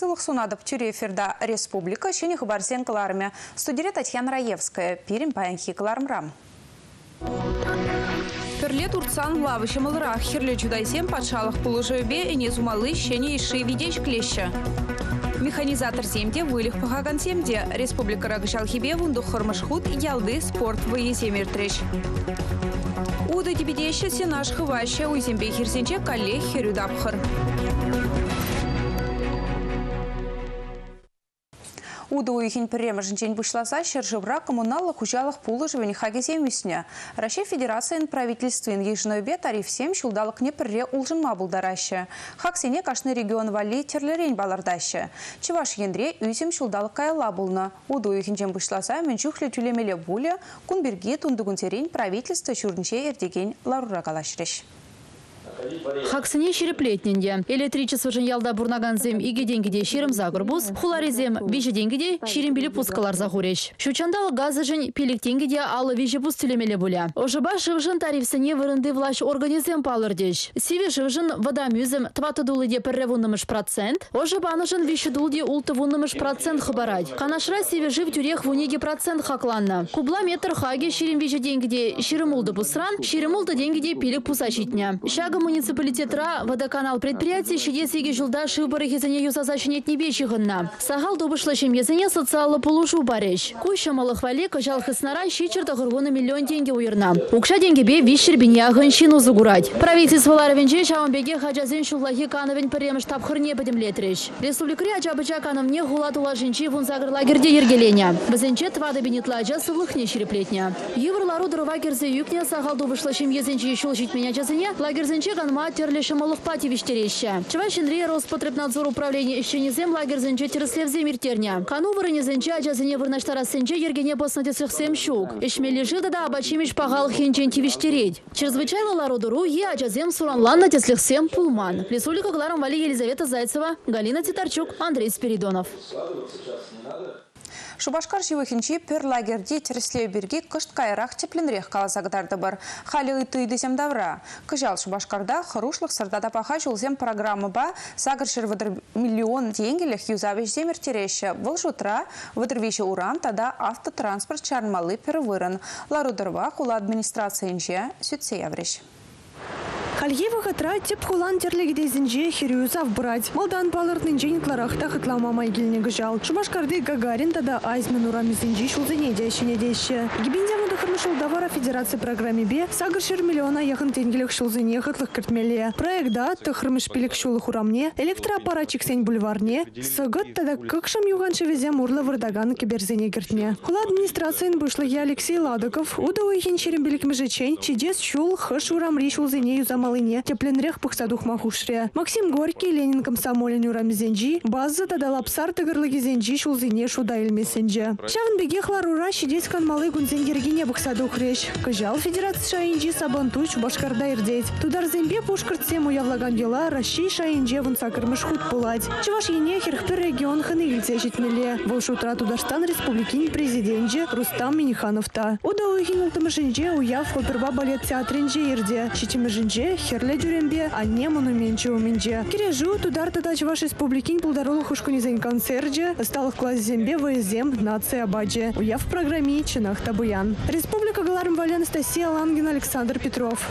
сылық сунадып тюре эфирда республика шені хабарсен кыларме. Студия Татьяна Раевская, пирим паянхи кылармрам. Перле турцан лавы шымылырақ херле чудайсем патшалық пулыжыбе эне зумалы шене иши видеч клеща. Механизатор семде вылих пахаган семде. Республика Рагышалхибе вунду хормашхут ялды спорт выеземертреш. Уды дебедеші сенаш хываща уйзембе херсенче калле херюдапхыр. Уды уйхин пірремі жінчен бұшласа шержевра коммуналлық хужалық пулы живені хагезем үсіне. Россия Федерациян правительствен ежінове тариф 7 шулдалық не пірре улжынма бұлдарашы. Хаксене кашны регион вали терлерен балардашы. Чываш ендре үйсем шулдалық кайла бұлны. Уды уйхин жен бұшласа мен жүхлі түлемелі бұлі күнберге тундығын терен правительство шүрдінше ердеген ларура калашырыш. Хаксыне шереплетненде. Электричество жын ялда бурнаганзем иге денгеде шерім загырбуз, хуларезем вежі денгеде шерім білі пускалар загуреш. Шучандалы газы жын пелік денгеде алы вежі пус түлемелі бұля. Ожыба шывжын тарифсіне вырынды влаш организем палырдеш. Сиве шывжын вадамюзем тваты дулыде пірревуннымыш процент, ожыбаны жын веші дулде улты вуннымыш процент хыбарать. Канашра сиве жив тюрех вунеге процент хакланна. Кубла метр хаге шерім вежі денгеде шерім улды пусран, шерім улды денгеде пелік пусачитня. Шага муниципалитетра водоканал предприятие шедесеге жылда шыбыры хезіне юсазачынет небеші ғынна. Сағал добышлы шемезіне социалы полушу бареш. Куй шамалы хвали кыжал хыснара шичерді ғырғыны миллион тенге уйырна. Укша денгебе вишер бинягын шину зугурать. Правительстволары венже шауынбеге хажазен шуллахи кановен піреміш тапхырне бідімлетреш. Республикари ачабыча кановне гулатула жинчи вунзагыр лагерде ергеленя. Бізінче твады бенетлажа сывлықне шереплетня. Еврлару дырва керзе юкне сағал добышлы шемезенче шул житменя жазыне лагерзенче ганма терлеші мұлықпа тевіштереші. Чывашинре Роспотребнадзор управление ищенезем лагерзенче терслевзе миртерня. Кану вырынезенче ажазыне вырнаштарасенче ергене боснатесықсем щук. Ишмелі жида да абачимеш пағал хенчен тевіштереть. Чрезвычайлы ларудыру е ажазем суранлан натеслихсем пулман. Республика Гларом Вали Елизавета Зайцева, Галина Титарчук, Андрей Спиридонов. Шубашкар живыхинчи пер лагерде терслеу берге кышт кайрақ тепленрех каласагдарды бар. Халі ұйты давра. Кыжал Шубашкарда хырушлық сырдада паха жулзем программы ба сагыршыр вадыр миллион тенгеліх юзавеш земер тереші. Бұл вадырвеші уран тада автотранспорт чармалы перевырын. Ларудырва хула администрациянче сүтсе явреш. Хальева хатра теп хулан терлегде зинже хирюзав брать. Малдан балыртын женитларахта хытлама майгилне гыжал. Шубашкарды Гагарин тада айзмен урами зинже шулзыне дешіне деші. Гибинде мұды хырмышыл давара федерация программе бе сагыршыр миллиона яхын тенгелек шулзыне хытлық кіртмеле. Проектда тыхрмыш пилік шулы хурамне, электроаппаратчик сен бульварне, сыгыт тада кыкшым юган шевезе мурлы вырдаган киберзене кіртме. Хула администрациян бұшлығы Алексей Ладыков, уды ойхен черен білік мүжечен, чидес шул хыш шулзыне юзама малыне тепленрех пықсадух махушре. Максим Горький, Ленин комсомолен урамезенжи, базы тада лапсар тыгырлы кезенжи шулзине шуда илмесенже. Шағын беге хларура шидескан малы гунзен ергене пықсадух реш. Кыжал федерация шайынжи сабантуч башкарда ирдеть. Тудар зембе пушкыртсем уявлаган дела Россия шайынже вун сакырмыш худ пулать. Чуваш ене херхпер регион хыны илце житмеле. Бұл шутра Тударстан республикин президентже Рустам Минихановта. Уда уйхин ултымышынже уяв оперба балет театринже ирде. Шитимышынже херле жүрембе, анне монументче уменче. Кирежу тудар тадач ваш республикин пулдарулы хушкунизен концерже, сталых класс зембе ВСМ нация баджи. Уяв программе чинах табуян. Республика Галарм Валя Анастасия Лангин, Александр Петров.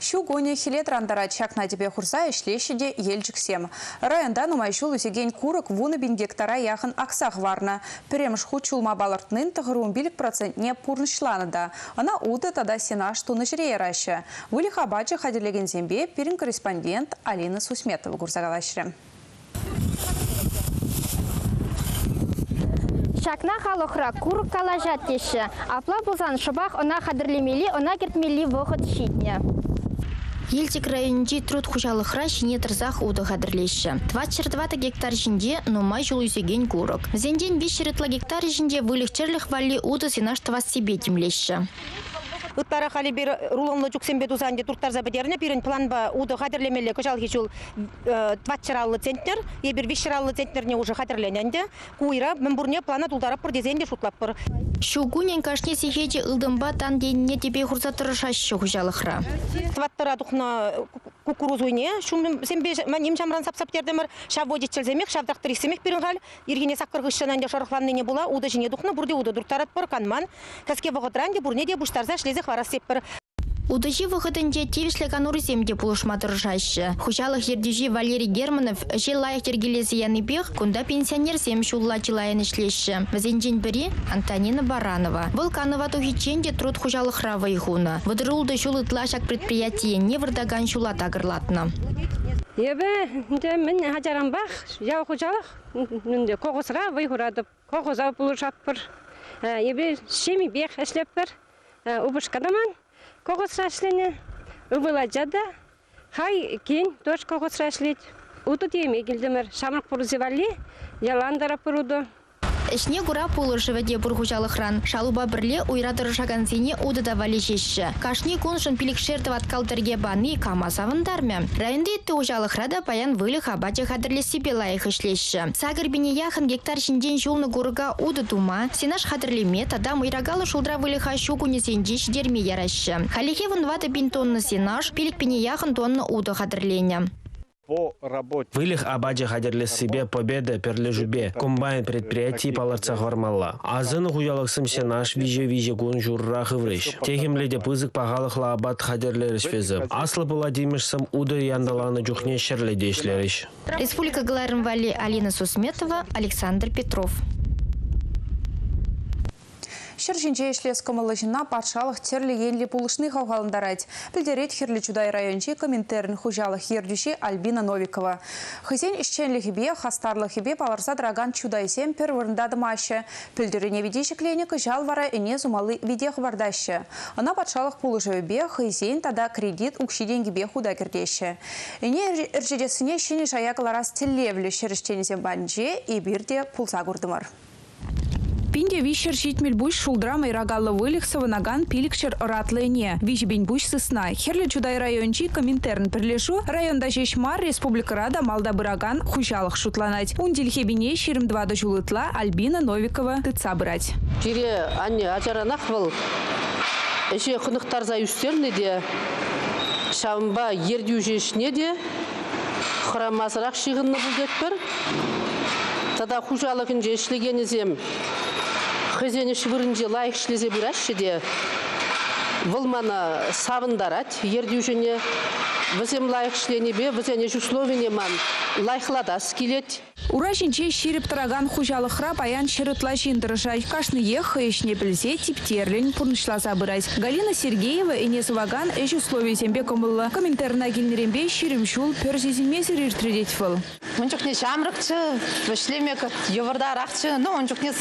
Щугоне хилет рандара чакна тебе хурса ишлешеде елчик сем. Районда нумайшул усеген курок вуны бин гектара яхын аксах варна. Перемш хучулма тығырун билік процентне пурнышланы да. Она уды тада сенаш туны жире рашы. Вылі хабачы хадерлеген зембе перін корреспондент Алина Сусметова курсагалашыры. Шакна халықра курк калажат теші. Апла болсан шыбақ она қадірлемелі, она кертмелі вұқыт шитне. Елтек районінде труд хужалықра шине тұрзақ уды қадірлеші. 24 гектар жінде нумай жол үзеген курок. Зенден 5 гектар жінде вылықчерлік вали уды сенаш тавас себе демлеші. Ыттара хали бир рулонлы жүксембе тузанде туртар забадерне бирен планба уды хадерлемеле кожал хичул тватчараллы центнер е бир вишраллы центнерне уже хадерлененде куйра мембурне плана тулдарап пыр дезенде шутлап пыр Шугунен кашне сихеji ылдымба тан денне тебе хурса тұрышашы хужалықра. тваттара тухна кукурузу не шум сен бе маним шамран сап сап тердемер шав водитель земек шав дактор исемек иргене саккыргышчан анде шорохланны не була уда жине духна бурде уда дуртарат бар канман каске воготранде бурне де буштарза шлезе хварас сеппер Выходынде тевішлі кануры земде пулышма тұржашы. Хушалық ердежи Валерий Германов жел лайық яны бег, кунда пенсионер сем шулла чилайын ішлеші. Вазенжен бірі Антонина Баранова. Вулканова тухиченде труд хушалық рава ихуна. Выдырулды шулы тлашак предприятие не вырдаган шула тагырлатна. Ебе, нде мен хажарам бах, яу хужалық, нде коғысға вай хурадып, коғыза бұлышап бір. Ебе, шеми бех әшлеп бір, ұбышқадаман, коғысға әшлене, ұбыла жада, хай кен тош коғысға әшлет. Уты теме келдімір, шамрық бұрызевали, яландарап Ишне гура пулышывы де бургужалыхран. Шалуба бірле уйратырышаган зене удыда вали жешші. Кашни коншын пилікшертів аткалдырге баны кама савындармы. Районда етті ужалыхрада паян вылы хабачы хадырле себе лайық ішлешші. Сагыр біне яхын гектар шинден жолны гурыга уды тума, сенаш хадырлеме тада мыйрагалы шулдра вылыха шугуне сенже шидерме ярашшы. Халихе вады бин тонны сенаш, пилік біне яхын тонны уды хадырлене. По работе. Вылих абаджи хадерлес себе победа перлежубе. Комбайн предприятий паларцах вармалла. Азын хуялықсым сенаш виже виже гун журра хыврыш. Техимледе пызык пағалықла абат хадерлеріш везіп. Аслы была димешсам уды яндаланы жухне шерледешлеріш. Республика Галарин Вали Алина Сусметова, Александр Петров. Шыржинче ишлес кымылышына патшалық терлі енлі пулышны хавгалындарать. Білдерет херлі чудай районче комментерін хужалық ердюші Альбина Новикова. Хызен ішченлі хибе, хастарлы хибе паларса драган чудайсем пер вырындады машы. Білдеріне видеші клиникі жал вара эне зумалы видех вардашы. Она патшалық пулышы бе хызен тада кредит укши деньгибе худа кірдеші. Эне іржедесіне шені шаякаларас телевлі шеріштенізем банже и бирде пулса күрдімір. Пинде вишер щитмель буш шулдра майрагалы вылих саванаган пиликшер ратлыне. Виш бень буш сысна. Херлі чудай райончи коминтерн прилешу районда шешмар республика рада малда быраган хужалық шутланать. Ундельхе бине ширим двада жулытла Альбина Новикова тыца брать. Жире анне ажаранақ был. Эше қынықтар за үстерне де шамба ердю жешіне де храмазырақ шығынны бұл детпір. Тада хужалығын жешлегенізем хызені шыбырынже лайық шлезе бұрашы де вылманы савындарат ердю жіне Візем лайық шлене бе, візене жүсловене ман лайықладас келет. Ура жинче ширип тараган хужалықра паян шырытла жиндырышай. Кашны ех не білзе типтерлін пұрнышла забырать. Галина Сергеева Инес Ваган эш условий зембе комылла. Комментарна гильнерембе ширим шул перзизиме сириртредеть фыл. Ончук не шамрыкчы, вишлемек йывырдаракчы, но ончук не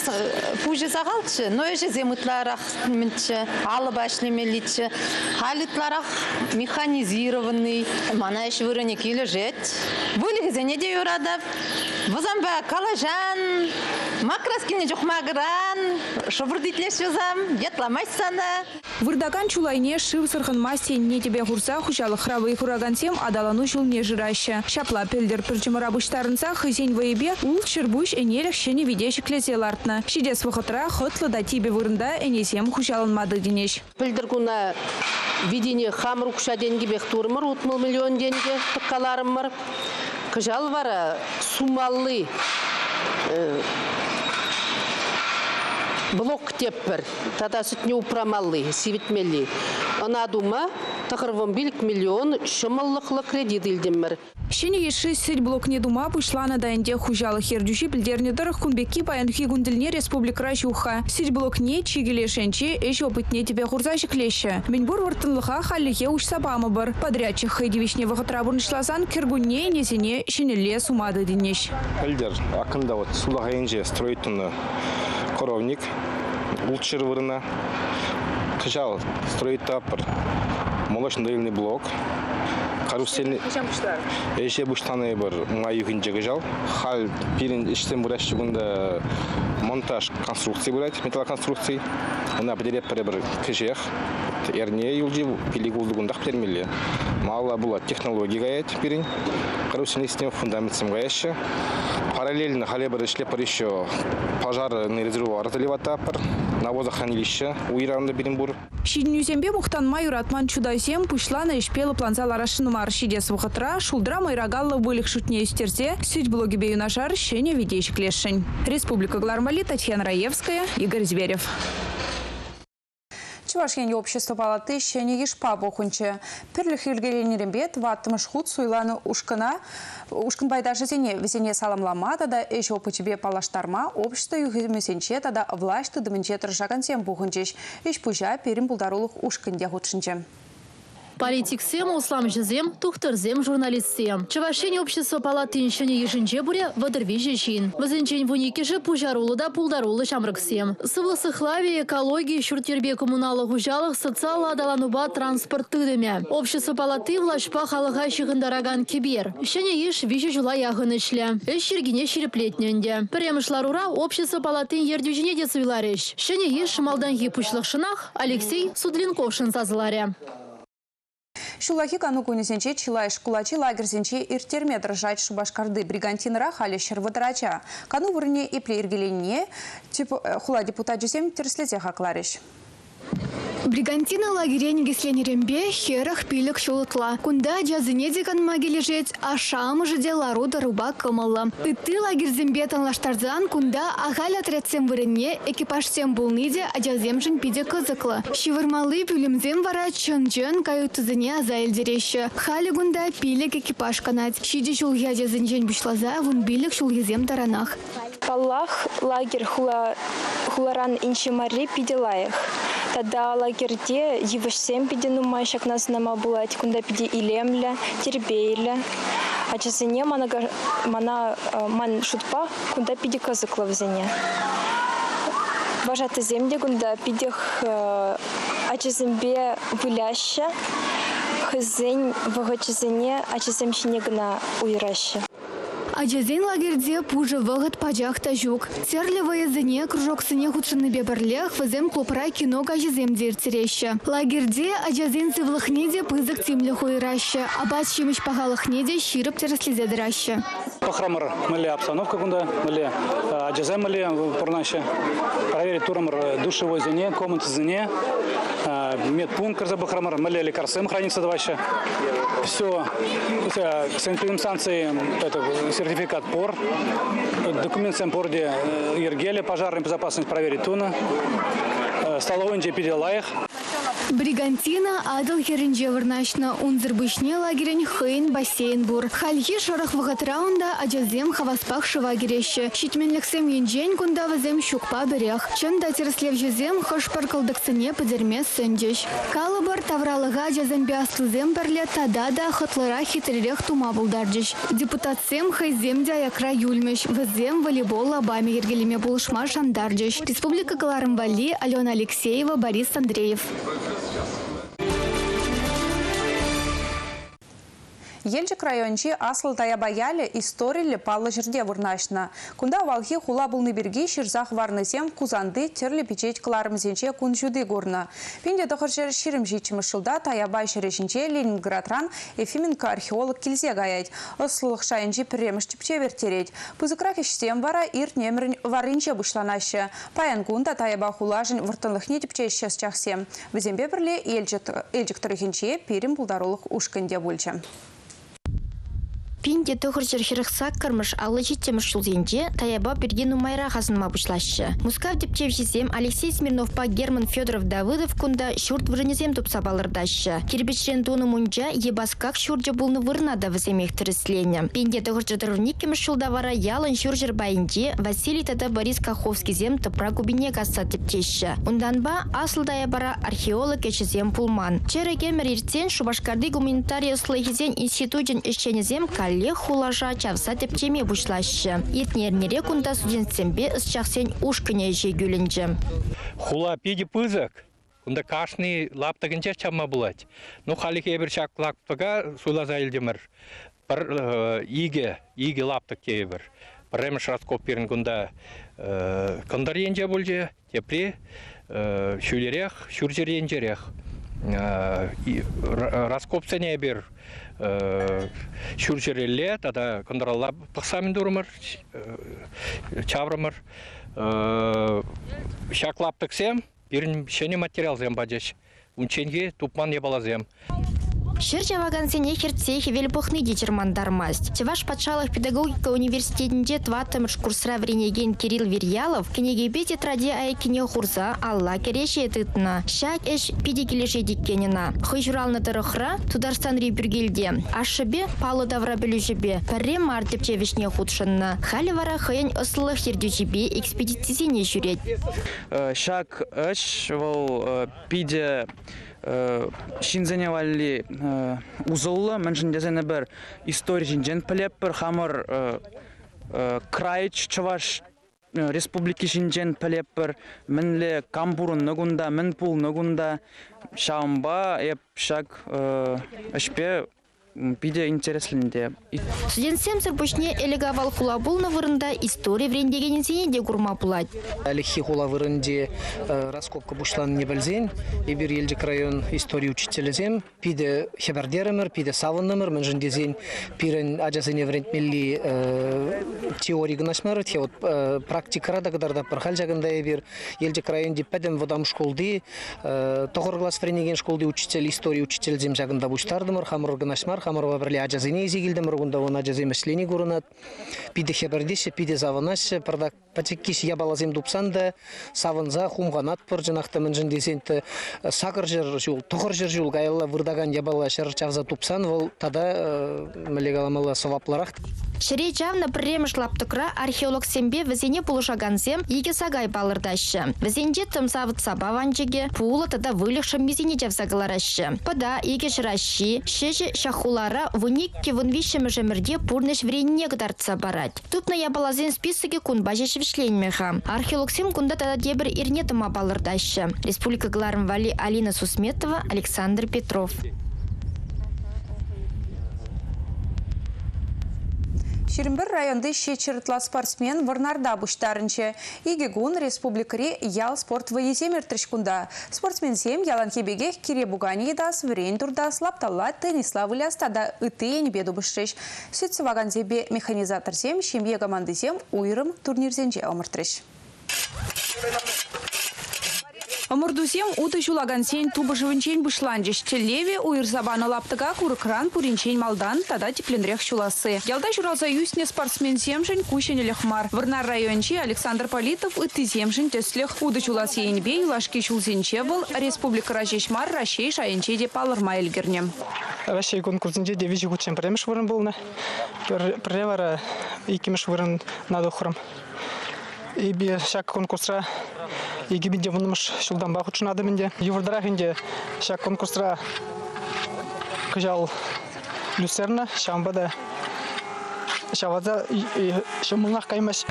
пужи сагалчы, но эже земытларак минчы, алып ашлемеличы, халитларак механизированный. Мана эш вырыне лежит. Вылих зене де юрадап. Вызамба калажан, макраскине жухмагран, шобырдитлеш вызам, ятламайсана. Вырдаган чулайне шив сырхын мастен не тебе хурса хучалы хравы хураган сем адалану жыл не жыраща. Шапла пелдер пірчіміра бұштарынса хызен вайбе ул шырбуш энелік шені видеші клесе лартна. Шидес вахытра хотлы да тибе вырында энесем хучалынмады денеш. Пілдір күна видение хамыр ұқша денге бек турмыр, утмыл миллион денге тұққаларымыр. Кыжал вара сумаллы блок теппір, тада сүтіне упрамаллы, сивитмелли. Она дума, тақырвым билік миллион шымыллықлы кредит илдімір. Шені еші сіль блок не дума пұшланы дайынде хужалы хердюші білдеріне дұрық күнбекки паянхи гүнділіне республика жуха. Сіль блок не чигелешенче эш опытне тебе хурза жиклеші. Менбур вартынлыға халлихе ұшса бамы бар. Подрядчик хайдивишне вағытра бұрнышласан кіргүнне несене шенеле сумады денеш. Элдер, акында вот сулағайынже строительный коровник, улчыр вырына, кыжал строить таппыр, молочно-доильный блок, карусельный эше буштаны бір май үгінжегі жал хал пирин іштен бұраш жүгінді монтаж конструкции бұрайт металл конструкции она бідереп бір бір кежех эрне юлжи пилигулдугундак бермеле мала була технология гаять пирин. Короче, система фундаментом гаяща. Параллельно халебр ишлепар еще пожарный резервуар таливатапыр. Навозохранилище уйранда Беренбур. Шиднюзембе мухтан майор атман чудайсем пушлана ишпелы планзал арашынымар шидес вухатра шулдра майрагалла вылих шутне истерзе сють блоги бею нашар щеня видейшик лешень. Республика Глармали, Татьяна Раевская, Игорь Зверев. Чувашген общество палаты щене ешпа бохунче. Перлих илгеленерімбет ваттымыш худ суйланы ушкана, ушкын байдажы зене везене саламламада да эш опычебе палаштарма общество югемесенче тада власть тыдымынче тұржаган сем бухунчеш. Иш пужа перім булдарулық ушкын дягутшынче. Политиксем, усламжызем, тухтырзем, журналистсем. Чавашень общество палаты иншене ешінче буре вадырвиже шин. Вазынчен вуникеше пужарулы да пулдарулы шамрыксем. Сывлысы хлави, экологии, шуртербе коммуналық ужалық, социалы адалануба транспорт тыдыме. Общество палаты влашпа халыға шығындараган кебер. Шене еш виже жула яғын ішлі. Эш шергене шереплетненде. Премышларура общество палатын ердюжіне де. Шене еш малдан епушлық шынақ Алексей Судленковшин сазыларе. Шулахи кану чилай шкулачи лагерсенче иртерме дрожать шубашкарды бригантинра хали шервадрача. Кану вырне и плеергеленне хула депутат жесем терслете хаклариш. Бригантина лагерень гесленерембе херах пилік шулытла. Кунда жазыне деган маге лежет, а шамы жыде ларуда руба кымылы. Ыты лагерзембе танлаштарзан кунда ағал отрядсем вырыне экипажсем булныде ажазем жын пиде кызыклы. Шивырмалы пүлімзем вара чын-чын каютызыне аза елдереші. Халі кунда пилік экипаж канат. Шиде шулге ажазын бүшлаза, вун билік шулгезем таранах. Паллах лагерь хула, хуларан иншимари пиделаях. Тада лагерде евышсем пиде нумай нас нама булать, кунда пиде илемля, тербейля. А часыне мана, мана ман шутпа, кунда пиде кызыклы взене. Важаты земде кунда пидех ачызымбе выляща, хызень вагачызыне ачыземщине гына уйраща. Ажазен лагерде пужы вғыт пажақ та жүк. Терлі ваязыне кружок сыне худшыны бебірлех візем клопра кино ажазем дертереші. Лагерде ажазен зывлықнеде пызық темлі хойращы. Абат шеміш пағалықнеде ширып тереслезедіращы. пахрамыр мыли обстановка күнді, мілі ажазай мыли бұрнашы. Проверить турамыр душевой зене, комнаты зене, медпункт карзабахрамыр, мілі лекарсым хранится даваще. Все, санкции, это сертификат ПОР, документ Сэмпорде Ергеля, пожарная безопасность проверить Туна, столовый педилаях. Бригантина адыл херінже вырнашна унзырбышне лагерен хейн бассейн бур. Халье шарах вағат раунда аджазем хаваспах шыва кереші. Шитменліксем енжен кунда вазем шукпа берех. Чында тереслев жезем хошпар кылдықсыне подерме сендеш. Калыбар тавралыға жазембе аслызем бірле тада да хытлыра хитререк тума булдардыш. Депутатсем хайзем де аякра. Вазем волейбол лабами ергелеме. Республика Галарымбали, Алена Алексеева, Борис Андреев. Елчик райончи асыл таябаялі историлі палы жерде вырнашна. Кунда валхи хула бұлны берге шырзақ варнысем кузанды терлі печет кыларымызенче күн жүді көрні. Пенде тұқыр жер ширім жичімі шылда таябай шерешінче Ленинградран Ефименко археолог келзе гаять. Ослылық шайынчи піреміш тіпче вертерет. Пызықра кешсем вара ирт немірін варынче бұшланашы. Паян кунда таяба хулажын вұртынлықне тіпче шес чақсем. Бізембе бірле елчік тұрғынче перім бұлдарулық ушкінде бөлчі. Пинде тұғыр жер хирықсак кірміш алы жетеміш жылденде таяба берген умайра ғазынма бұшлашы. Мускав депчев жезем Алексей Смирновпа Герман Федоров Давыдов күнда шурт вырынезем тұпса балырдашы. Кербечрен туны мұнжа ебаскак шурджа бұлны вырнада віземек тіріслене. Пинде тұғыр жадырывник кеміш жылда вара ялын шуржер байынде Василий тада Борис Каховский зем тыпра губине касса тептеші. Ундан ба асыл бара археолог ечізем пулман. Череге мериртен Шубашкарды гуманитария слайхизен институтен ешченезем кал халле хулажа чавса тептеме бушлашы. Етнернере кунда студентсембе ысчақсен ушкыне жегюлінжі. Хула пиди пызык. Кунда кашны лаптагынча чамма булать. Ну халик ебір шак лаптага сулаза елдемір. Бір иге, иге лаптак тебір. Премеш раскоп берін кунда кондар енже бұлже, тепре шүлерек, шүржер енжерек. э, и ра- раскопсене бир шүрчерелле тада кондралла пықсамын дурмар чаврымар. Шаклаптыксем бирин шене материал зем бажеш унченге тупман ебалазем Шер жаваган сене хертсе хевел пухны дичермандармасть. Чеваш патшалых педагогика университетінде тватымыш курсра вренеген Кирилл Верьялов кенегебе тетради айкине хурса алла кереше етітіна. Шак эш пиде келеше диккенина. Хый журалны тырыхра Тударстан ребюргелде. Ашыбе палы давра білюжебе. Пәрре мар деп чевишне худшынна. Халі вара хыйын ысылы хердюжебе экспедициясене жүрет. Шак эш вол пиде шинзене валли узыллы. Міншін дезені бір история жинжен пілеп бір хамыр крайч чываш республики жинжен пілеп бір мінле камбурын нұгында мін пул нұгында шамба еп шак ішпе пиде интереслінде. Студентсем сырпышне элегавал хулабулны вырында история врендеген сене де курма пулать. Алихи хула вырынде раскопка бушлан не білзен, ебір елдік район история учителізем, пиде хебардерімір, пиде савыннымыр, мен жіндезен пирен ажазыне врендмелли теория гынашмар, те вот практикара да кадарда пархал жагында ебір елдік районде пәдем водам школды, тоғыр класс врендеген школды учитель, история учителізем жагында буштардымыр, хамыр гынашмар, хамырова бірле ажазыне езегілдім рұғында он ажазы мәслені көрінат. Пиде хебердеші, пиде завынашы, пырдак патеккиш ябалазем дупсанда, савынза, хумғанат пыр жынақты мінжін десенті, сақыр жыр жул, тұғыр жыр жул, гайылла вырдаган ябала шыр чағза тупсан, ол тада мәлегаламалы савапларақ. Шыре жавна премыш лаптықра археолог сембе візене пулышаганзем еге сагай балырдашы. Візенде тым савыт саба ванжеге, пулы тада вылықшы мезене жавсагаларашы. Пада еге жыращи, шеші шахулара вуникке вунвище межемірде пурнеш вренне гдарца барать. Тупна ябалазен списыге кун бажеш вишленмеха. Археолог сем кунда тада дебір ирне тыма. Республика Гларм Вали Алина Сусметова, Александр Петров. Шерембір районды шечіртла спортсмен Варнарда бұштарынче. Игегун республикари ял спорт вайеземер тришкунда. Спортсмен сем ялан кебеге кире бугани едас, врен турдас, лапталла теннисла вылястада ыты енбеду бұштреш. Сөтсі ваган зебе механизатор сем, шембе команды сем уйрым турнирзенже омыртреш. Омырдусем уты жулаган сен тубы живынчен бұшланжыш. Телеве уйырзабаны лаптыға курыкран пуринчен малдан тада тепленрех чуласы. Ялда журалза юсне спортсмен семжін кушен лехмар. Варнар райончи Александр Политов ыты семжін төслех уды чуласы енбе юлашки чулзенче был республика рajeshмар Рашей шайынче де палырма елгерне. Рашей конкурсынче девичи худшен премеш вырын болны. Превара икимеш вырын надухрым. И би шак конкурсра иги бинде вунымыш шулдан бахут шунады менде. Ювардарах инде шак конкурсра кыжал люсерна шамбада шаваза шымылнах каймаш.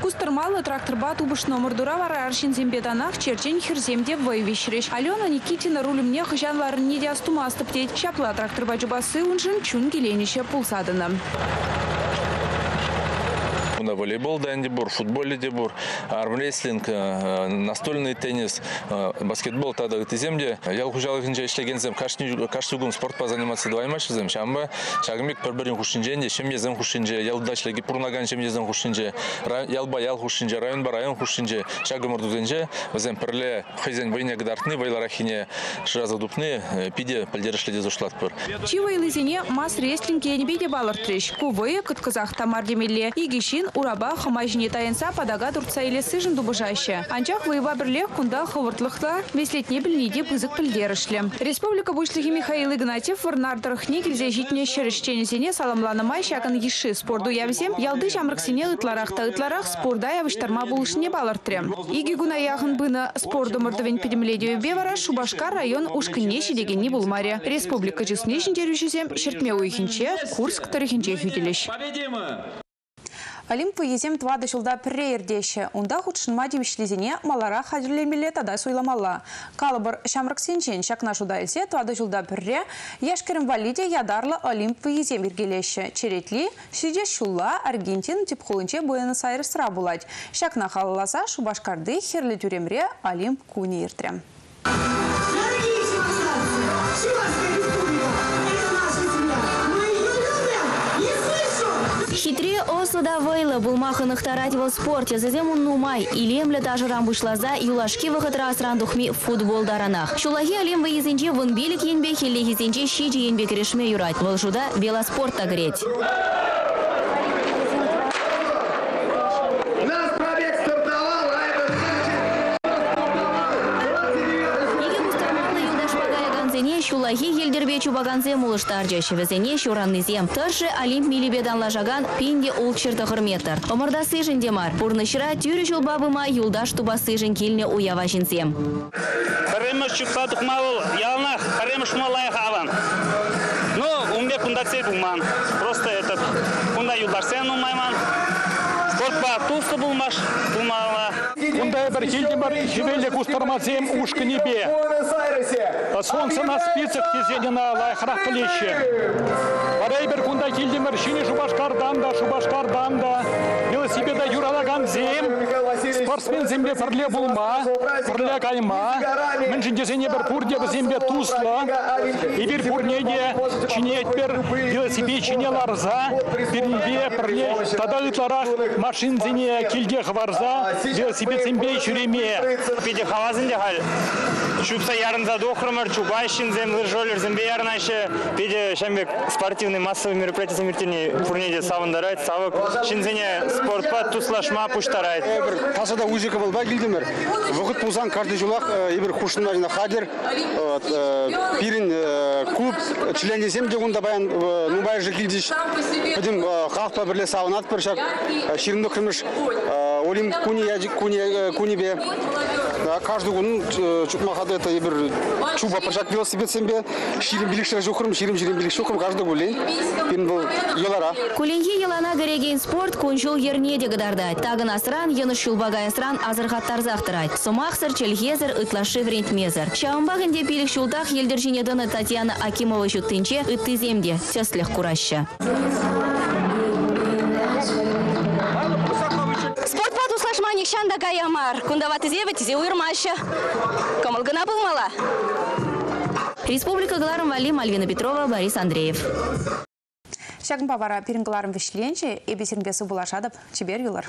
Кустырмалы тракторба тубыш номер дура вара аршин зембеданах черчен херземде вайвишреш. Алена Никитина рулемне хыжанларын неде астума астыптеть. Шапла тракторба жубасы унжын чун келенише пулсадыны. На волейбол да бур, футбол де бур, армрестлинг, настольный теннис, баскетбол тада теземде. Я ухужал хинже иштегензем каждый гун спорт по заниматься дваймашызем. Шамба шагмик пер-бірін хушинженде, шем езем хушинже, ял дашлеги пурнаган шем езем хушинже, ялба ял хушинже, район ба район хушинже, шагы мурдузенже, везем перле хызен войне гдартны, вайларахине шраза дупны, пиде пальдерышледе зушлат пыр. Чива илызене мас рестлинг енбеде балыртреш. Кувы кыткызах тамар демелле. Игишин ураба хымажине таянса падага турца или сыжын дубыжаще. Анчах воева бірлех кунда хывыртлықта веслетне білнеде пызык пілдерішлі. Республика бушлығы Михаил Игнатьев варнардырықне келзе житне шерішченесене саламланымай шакын еші спорду явзем ялды жамрыксене ытларақта ытларақ спорда явыштарма булышне балыртре. Иги гуна яғын быны спорду мұрдывен педемледе бевара Шубашкар район ушкынне шедегенне булмаре. Республика жысне жіндерушізем шертме уйхинче, Курск тарихинче хюделеш. Олимп езем твады жылда пірре ердеші. Онда худшынма демішлезіне малара хадірлемелі тада сойламалла. Калыбыр шамрық сенчен шакна жуда елсе твады жылда пірре ешкерім валиде ядарлы Олимп езем. Черетли сүйде шулла Аргентин тип Буэнос-Айресра булать. Шакна халаласа шубашкарды херлі тюремре Олимп куне ертрем. Хитре осуда вейла булмахынық таративал спорте зазем нумай илемлі даже рамбушлаза юлашки вахытра асрандухми футбол даранах. Шулаги алем выезенче вынбелік енбе хелле хизенче шиджи енбе крешме юрать. Волжуда велоспорт тагреть. Шулаги елдербе чубаганзе мулыштаржы шевезене шураннызем. Тыршы Олимп милибедан лажаган пинде улчырды хырметр. Омырда сыжын демар. Пурнышыра тюрі жулбабыма юлдаш туба сыжын келне уява жинзем. Каремыш чупсадық мауыл, ялнах, каремыш малай хаван. Ну, умбе кундаксей булман. Просто этот, кунда юлдарсен умайман. Спортпа тусы булмаш, булмала. Кундай бір келді бар, жебелі кустармазем ушкы небе. Солнце на спицах кезені на лайхрах плеще. Барай бір кундай келді бір, шіне шубашкардан да, шубашкардан да. Велосипеда юралаган зем, спортсмен зембе пірле булма, пірле кайма. Мен жіндесене бір пурде бір зембе туслы. И бір пурнеде чинет бір велосипед чине ларза, бірінде пірле тада ытларах машин зене келге хварза, велосипед зембе чуреме. Пиде хавазын де хал. Чупса ярынза дохрымыр, чубайшин зем, лыжолер зембе ярнашы. Пиде шамбек спортивный массовый мероприятие замертini фурнеде савындарайт, савык. Шинзене спортпа туслашма пуштарайт. Тасада болбай келдімір. Вұғыт болсан каждый жина хадер. Пирин клуб член десем де онда баян қақпа бірле шак. Кірміш Олимп куни куни куни бе. Каждый күн чукмахады это ебір чуба пыршак велосипед сембе. Ширин билікші жоқырым, ширин ширин билікші жоқырым каждый күн. Пин бұл елара. Куленге елана гереген спорт күншул ерне де гыдардай. Тагын асран, еныш шулбагай асран азырғаттар зақтырайт. Сумақсыр, челгезір, ытлашы врентмезір. Шауынбағын де пилік шулдақ елдер женедіні Татьяна Акимова жұттынче үтті земде сөсліх кураща. Пат услашма нишанда гаямар. Кундава тізе тізе уйырмашы. Комылгына булмала. Республика Галарым Вали, Мальвина Петрова, Борис Андреев. Шагын бавара періңгіларым вешленші, ебесерінбесі бұлашадып, чебер юлар.